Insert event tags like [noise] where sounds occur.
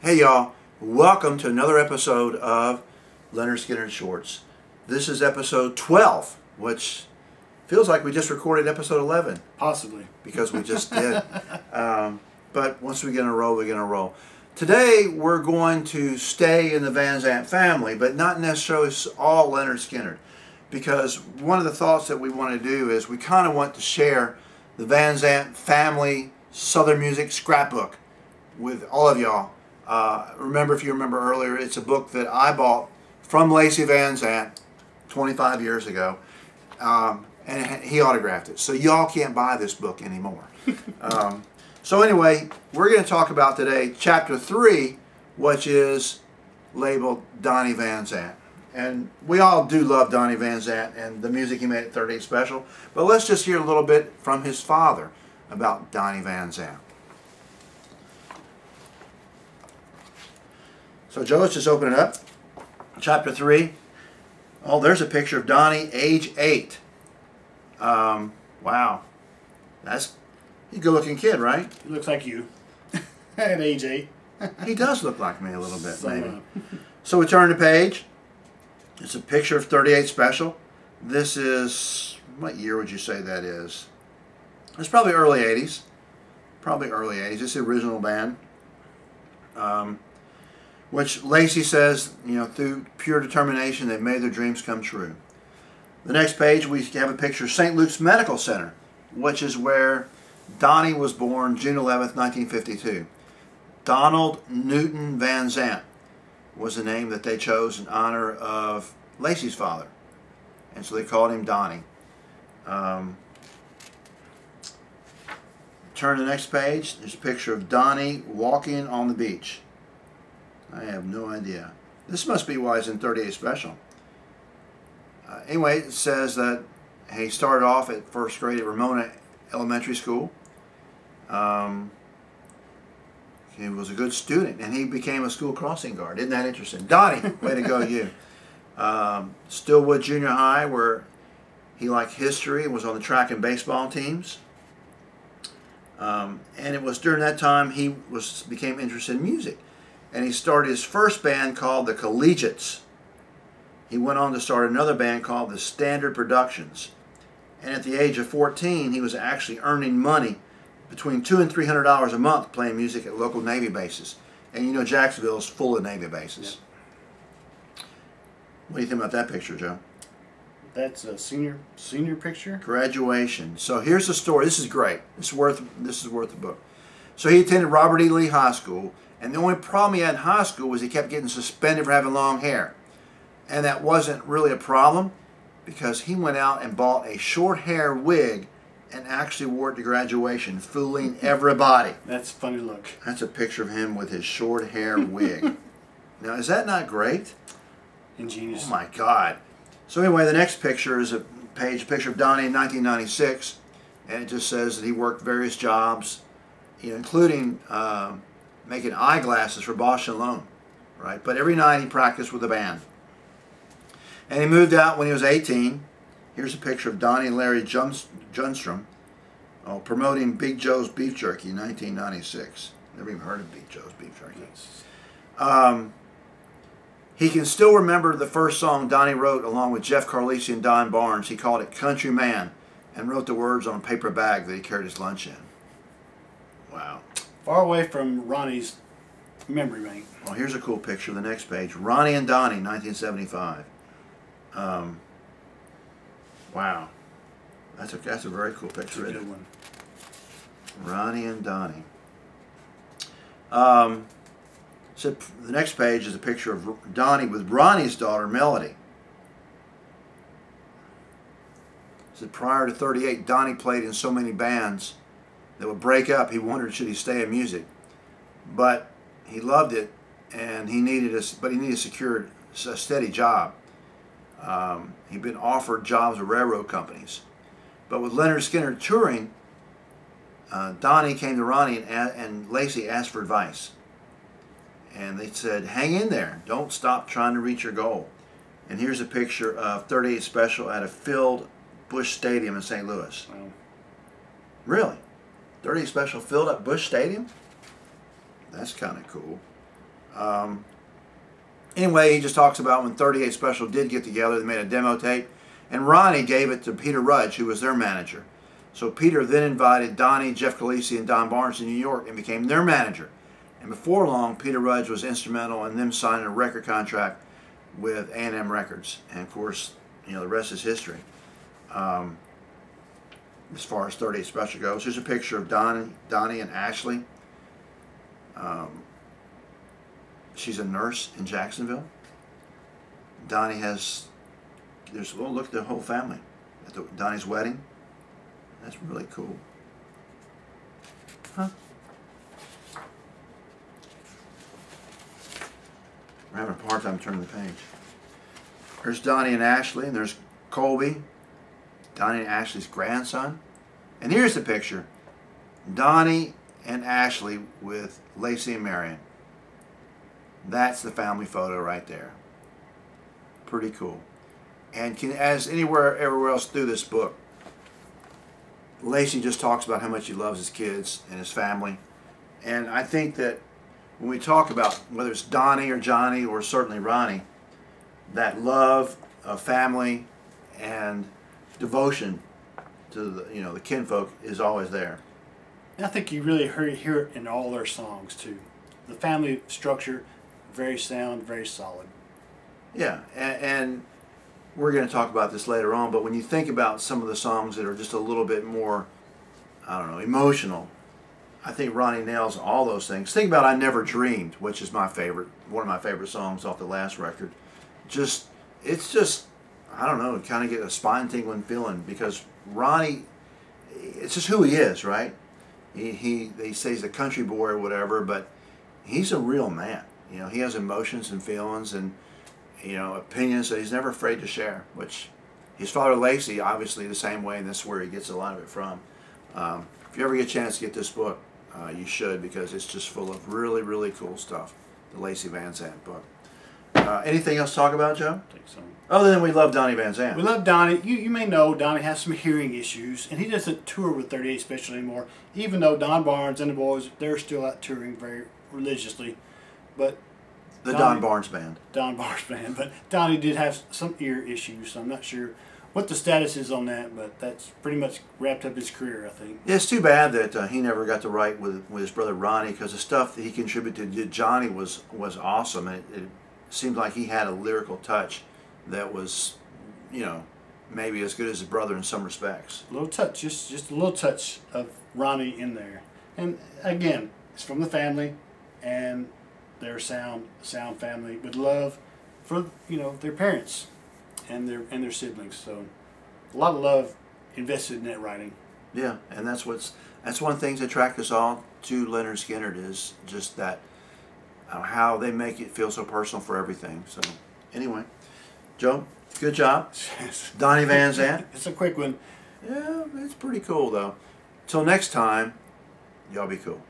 Hey y'all, welcome to another episode of Lynyrd Skynyrd Shorts. This is episode 12, which feels like we just recorded episode 11 Possibly. because we just did. [laughs] Um, but once we get in a roll, we get in a roll. Today we're going to stay in the Van Zant family, but not necessarily all Lynyrd Skynyrd. Because one of the thoughts that we want to do is we kind of want to share the Van Zant family Southern music scrapbook with all of y'all. Uh, remember, if you remember earlier, it's a book that I bought from Lacy Van Zant 25 years ago, um, and he autographed it. So y'all can't buy this book anymore. [laughs] um, so anyway, we're going to talk about today chapter three, which is labeled Donnie Van Zant. And we all do love Donnie Van Zant and the music he made at 38 Special. But let's just hear a little bit from his father about Donnie Van Zant. So Joe, let's just open it up. Chapter 3. Oh, there's a picture of Donnie, age 8. Um, wow. That's he's a good looking kid, right? He looks like you. [laughs] At age eight. He does look like me a little bit, maybe. So we turn the page. It's a picture of 38 Special. This is, what year would you say that is? It's probably early 80s. Probably early 80s. It's the original band. Um, which Lacy says, you know, through pure determination, they've made their dreams come true. The next page, we have a picture of St. Luke's Medical Center, which is where Donnie was born June 11th, 1952. Donald Newton Van Zant was the name that they chose in honor of Lacy's father. And so they called him Donnie. Um, turn to the next page. There's a picture of Donnie walking on the beach. I have no idea. This must be why he's in 38 Special. Uh, anyway, it says that he started off at first grade at Ramona Elementary School. Um, he was a good student, and he became a school crossing guard. Isn't that interesting? Donnie, [laughs] way to go, you. Um, Stillwood Junior High, where he liked history and was on the track and baseball teams. Um, and it was during that time he was became interested in music, and he started his first band called the Collegiates. He went on to start another band called the Standard Productions, and at the age of 14, he was actually earning money between two and three hundred dollars a month playing music at local Navy bases. And you know Jacksonville is full of Navy bases. What do you think about that picture, Joe? That's a senior senior picture. Graduation. So here's the story. This is great. This is worth this is worth the book. So he attended Robert E. Lee High School, and the only problem he had in high school was he kept getting suspended for having long hair. And that wasn't really a problem because he went out and bought a short hair wig and actually wore it to graduation, fooling [laughs] everybody. That's a funny look. That's a picture of him with his short hair wig. [laughs] now, is that not great? Ingenious. Oh my God. So anyway, the next picture is a page, a picture of Donnie in 1996, and it just says that he worked various jobs, you know, including uh, making eyeglasses for Bausch and Lomb, right? But every night he practiced with the band. And he moved out when he was 18. Here's a picture of Donnie and Larry Juns- Junstrom oh, promoting Big Joe's Beef Jerky in 1996. Never even heard of Big Joe's Beef Jerky. Um, he can still remember the first song Donnie wrote along with Jeff Carlisi and Don Barnes. He called it Country Man and wrote the words on a paper bag that he carried his lunch in. Far away from Ronnie's memory bank. Well, here's a cool picture. The next page. Ronnie and Donnie, 1975. Um, wow. That's a, that's a very cool That's a picture. good one. Ronnie and Donnie. Um, so the next page is a picture of Donnie with Ronnie's daughter Melody. So prior to 38, Donnie played in so many bands that would break up. He wondered should he stay in music, but he loved it, and he needed a, but he needed a secure, a steady job. Um, he'd been offered jobs with railroad companies, but with Lynyrd Skynyrd touring, uh, Donnie came to Ronnie and, and Lacy asked for advice. And they said, hang in there. Don't stop trying to reach your goal. And here's a picture of 38 Special at a filled Busch Stadium in St. Louis. Well, Really? 38 Special filled up Busch Stadium? That's kind of cool. Um, anyway, he just talks about when 38 Special did get together, they made a demo tape, and Ronnie gave it to Peter Rudge, who was their manager. So Peter then invited Donnie, Jeff Carlisi, and Don Barnes to New York and became their manager. And before long, Peter Rudge was instrumental in them signing a record contract with A&M Records. And of course, you know, the rest is history. Um, as far as 38 Special goes. Here's a picture of Donnie, Donnie and Ashley. Um, she's a nurse in Jacksonville. Donnie has, there's, well, look at the whole family at the, Donnie's wedding. That's really cool. Huh? I'm having a hard time turning the page. There's Donnie and Ashley, and there's Colby, Donnie and Ashley's grandson. And here's the picture Donnie and Ashley with Lacy and Marion. That's the family photo right there. Pretty cool. And can, as anywhere, everywhere else through this book, Lacy just talks about how much he loves his kids and his family. And I think that when we talk about whether it's Donnie or Johnny or certainly Ronnie, that love of family and devotion to the you know the kinfolk is always there. and I think you really hear, hear it in all their songs too. The family structure, very sound, very solid. Yeah, and, and we're going to talk about this later on. But when you think about some of the songs that are just a little bit more, I don't know, emotional, I think Ronnie nails all those things. Think about "I Never Dreamed," which is my favorite, one of my favorite songs off the last record. Just, it's just, I don't know, kind of get a spine tingling feeling because Ronnie, it's just who he is, right? He he they say he's a country boy or whatever, but he's a real man. You know, he has emotions and feelings and you know opinions that he's never afraid to share. Which his father Lacy, obviously, the same way, and that's where he gets a lot of it from. Um, if you ever get a chance to get this book, uh, you should because it's just full of really really cool stuff. The Lacy Van Zant book. Uh, anything else to talk about, Joe? I think so. Other than we love Donnie Van Zant. We love Donnie. You, you may know Donnie has some hearing issues, and he doesn't tour with 38 Special anymore. Even though Don Barnes and the boys, they're still out touring very religiously. But the Donnie- Don Barnes Band. Don Barnes band, but Donnie did have some ear issues, so I'm not sure what the status is on that. But that's pretty much wrapped up his career, I think. Yeah, it's too bad that uh, he never got to write with with his brother Ronnie because the stuff that he contributed to Johnny was was awesome, and it, it seemed like he had a lyrical touch that was, you know, maybe as good as his brother in some respects. A little touch, just just a little touch of Ronnie in there, and again, it's from the family, and their sound sound family with love for you know their parents, and their and their siblings. So, a lot of love invested in that writing. Yeah, and that's what's that's one of the things that attract us all to Lynyrd Skynyrd is just that how they make it feel so personal for everything. So anyway, Joe, good job, [laughs] Donnie Van Zant. it's a quick one. Yeah, it's pretty cool though. Till next time, y'all be cool.